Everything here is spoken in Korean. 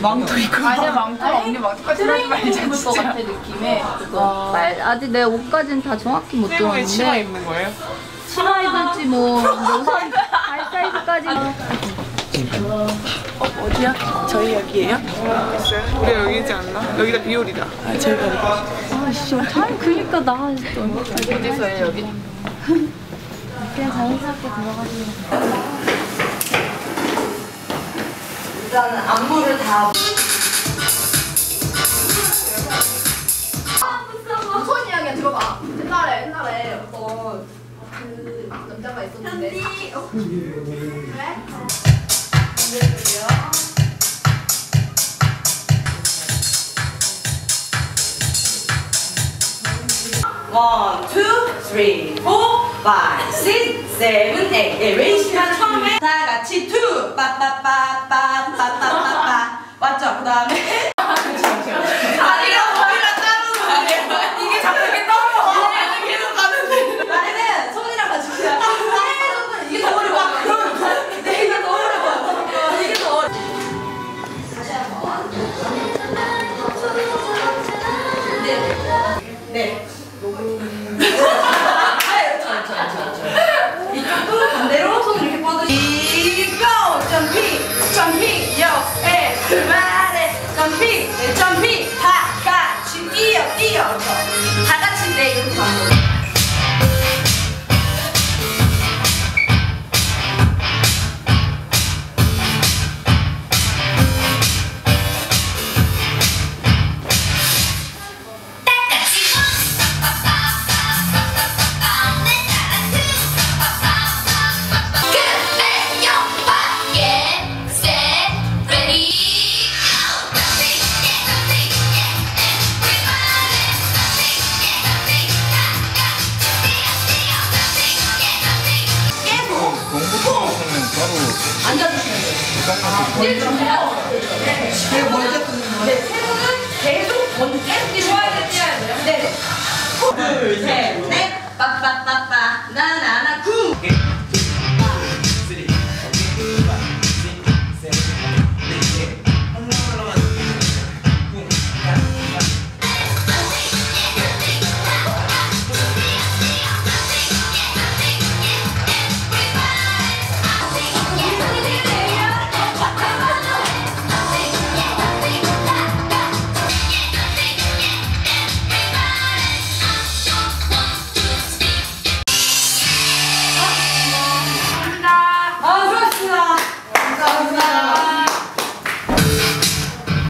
망토 입고 아니야 망토 언니 망토까지 하지 말자 것 진짜 같아 느낌에 그거 빨 아직 내 옷까지는 다 정확히 못 세모에 치마 들었는데 입는 거예요? 치마 입을지 뭐 우선 발 사이즈까지 어디야? 저희 여기예요? 글쎄 우리 여기지 않나? 여기다 비올이다 아, 저희가 여기. 아 진짜 참 그니까 나 좀. 어디서요 여기? 그냥 자연스럽게 들어가지 일단은 안무를 다 소원이 들어봐. 옛날에 옛날에 어떤 그 남자가 있었는데. 현지. 어? 왜? one, two, three, four, five, six, seven, eight 예, 처음에 빠빠빠빠빠빠빠빠. 왔죠? 그 다음에 다리가 머리가 자르는 거예요 이게 자꾸 이렇게 떨어 얘는 계속 가는데. 나는 손이랑 같이 그냥 계속 이게 더 어려워. 그럼. 네, 이게 더 어려워. 이게 더 어려워 다시 한번. 네. 네. 앉아주시면 돼요. 그리고 먼저 끊는. 네, 세로는 계속 먼저 계속 뛰어야 돼요. 네. 둘, 셋, 넷, 빠빠빠빠, 나나나 쿵.